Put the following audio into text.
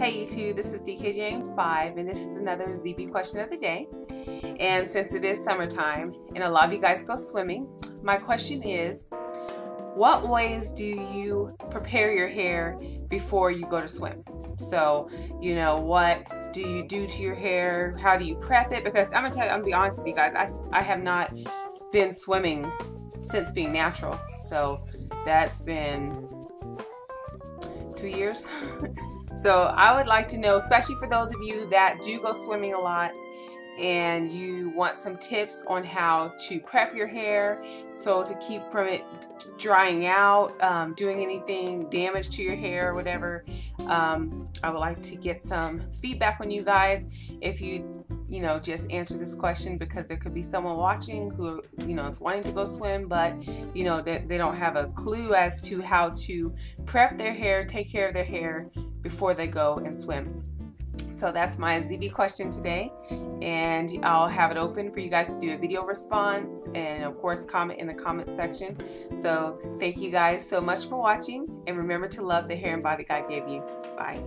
Hey YouTube, this is DK James 5 and this is another ZB question of the day. And since it is summertime and a lot of you guys go swimming, my question is what ways do you prepare your hair before you go to swim? So, you know, what do you do to your hair? How do you prep it? Because I'm gonna tell you, I'm gonna be honest with you guys, I, I have not been swimming since being natural. So that's been two years. so I would like to know, especially for those of you that do go swimming a lot and you want some tips on how to prep your hair so to keep from it drying out, um, doing anything damage to your hair or whatever. Um, I would like to get some feedback on you guys if you you know just answer this question because there could be someone watching who you know is wanting to go swim but you know they, they don't have a clue as to how to prep their hair take care of their hair before they go and swim so that's my ZB question today and I'll have it open for you guys to do a video response and of course comment in the comment section. So thank you guys so much for watching and remember to love the hair and body God gave you. Bye.